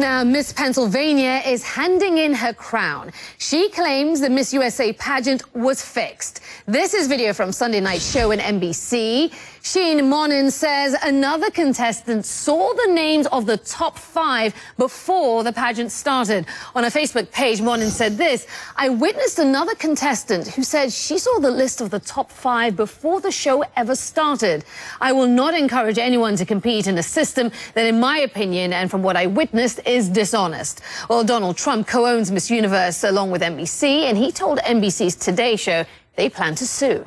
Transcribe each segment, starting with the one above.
Now, Miss Pennsylvania is handing in her crown. She claims the Miss USA pageant was fixed. This is video from Sunday night show in NBC. Sheen Monnin says another contestant saw the names of the top five before the pageant started. On her Facebook page, Monnin said this, I witnessed another contestant who said she saw the list of the top five before the show ever started. I will not encourage anyone to compete in a system that, in my opinion, and from what I witnessed, is dishonest. Well, Donald Trump co-owns Miss Universe along with NBC, and he told NBC's Today Show they plan to sue.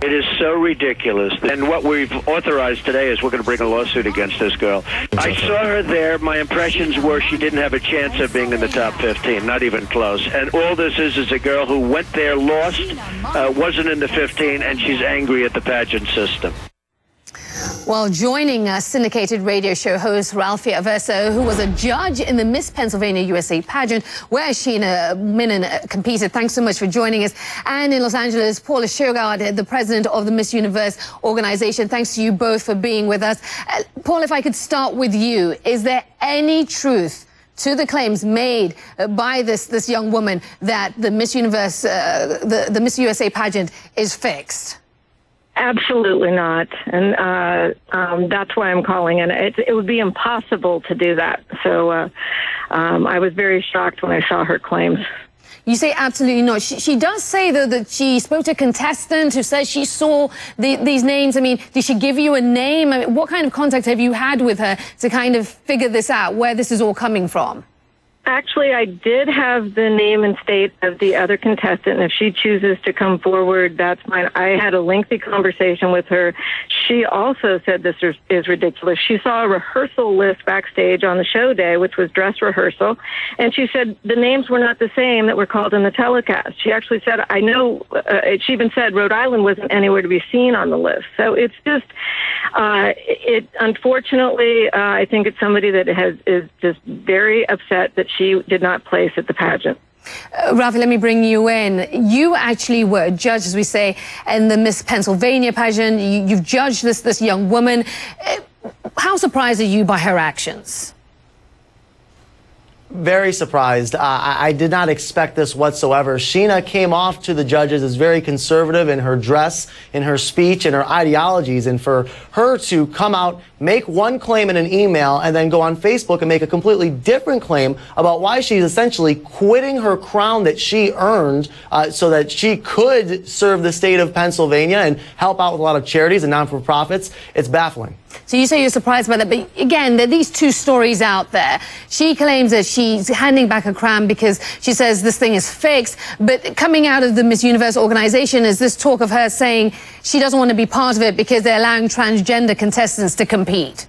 It is so ridiculous. And what we've authorized today is we're going to bring a lawsuit against this girl. I saw her there. My impressions were she didn't have a chance of being in the top 15, not even close. And all this is is a girl who went there, lost, uh, wasn't in the 15, and she's angry at the pageant system. Well, joining us, syndicated radio show host Ralphie Aversa, who was a judge in the Miss Pennsylvania USA pageant, where Sheena Monnin uh, competed. Thanks so much for joining us. And in Los Angeles, Paula Shugart, the president of the Miss Universe organization. Thanks to you both for being with us. Uh, Paul, if I could start with you, is there any truth to the claims made uh, by this this young woman that the Miss Universe, uh, the, the Miss USA pageant is fixed? Absolutely not, and uh, um, that's why I'm calling. And it, it would be impossible to do that. So uh, um, I was very shocked when I saw her claims. You say absolutely not. She, she, does say, though, that she spoke to a contestant who says she saw the, these names. I mean, did she give you a name? I mean, what kind of contact have you had with her to kind of figure this out, where this is all coming from? Actually, I did have the name and state of the other contestant, and if she chooses to come forward, that's fine. I had a lengthy conversation with her. She also said this is, ridiculous. She saw a rehearsal list backstage on the show day, which was dress rehearsal, and she said the names were not the same that were called in the telecast. She actually said, I know, uh, she even said Rhode Island wasn't anywhere to be seen on the list. So it's just, uh, it unfortunately, uh, I think it's somebody that has is just very upset that she did not place at the pageant. Uh, Ralphie, let me bring you in. You actually were judged, as we say, in the Miss Pennsylvania pageant. You, have judged this this young woman. Uh, how surprised are you by her actions? Very surprised. Uh, I, I, did not expect this whatsoever. Sheena came off to the judges as very conservative in her dress, in her speech, and her ideologies. And for her to come out, make one claim in an email, and then go on Facebook and make a completely different claim about why she's essentially quitting her crown that she earned uh, so that she could serve the state of Pennsylvania and help out with a lot of charities and non-for-profits, it's baffling. So you say you're surprised by that, but again, there are these two stories out there. She claims that she's handing back a crown because she says this thing is fixed, but coming out of the Miss Universe organization is this talk of her saying she doesn't want to be part of it because they're allowing transgender contestants to compete.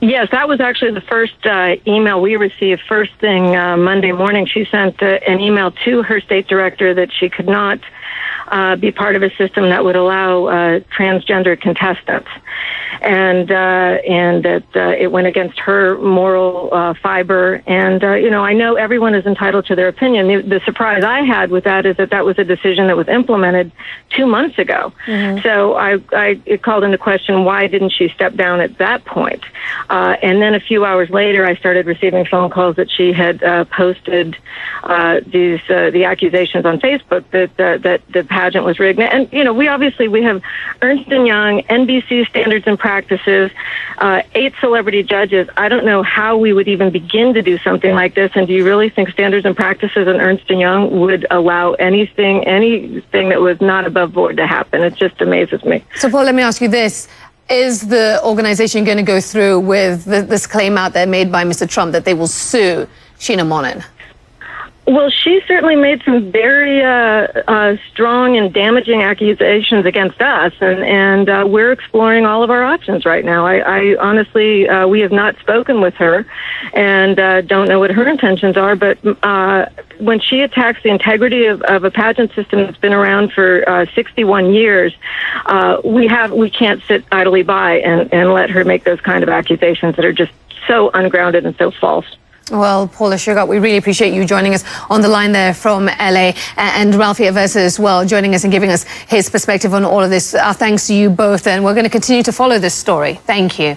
Yes, that was actually the first uh, email we received. First thing uh, Monday morning, she sent uh, an email to her state director that she could not uh, be part of a system that would allow uh, transgender contestants and uh, and that uh, it went against her moral uh, fiber. And uh, you know, I know everyone is entitled to their opinion. The, the, surprise I had with that is that that was a decision that was implemented two months ago. Mm-hmm. So I, I it called into question why didn't she step down at that point? Uh, and then a few hours later, I started receiving phone calls that she had uh, posted these the accusations on Facebook that that the pageant was rigged. And you know, we obviously we have Ernst and Young, NBC standards and practices, uh, eight celebrity judges. I don't know how we would even begin to do something like this. And do you really think standards and practices and Ernst and Young would allow anything, anything that was not above board to happen? It just amazes me. So, Paul, let me ask you this. Is the organization going to go through with the, this claim out there made by Mr. Trump that they will sue Sheena Monnin? Well, she certainly made some very uh, uh, strong and damaging accusations against us, and and uh, we're exploring all of our options right now. I, I honestly, uh, we have not spoken with her, and uh, don't know what her intentions are. But uh, when she attacks the integrity of, of a pageant system that's been around for uh, 61 years, uh, we have we can't sit idly by and and let her make those kind of accusations that are just so ungrounded and so false. Well, Paula Shugart, we really appreciate you joining us on the line there from LA and Ralphie Aversa as well, joining us and giving us his perspective on all of this. Our thanks to you both, and we're going to continue to follow this story. Thank you.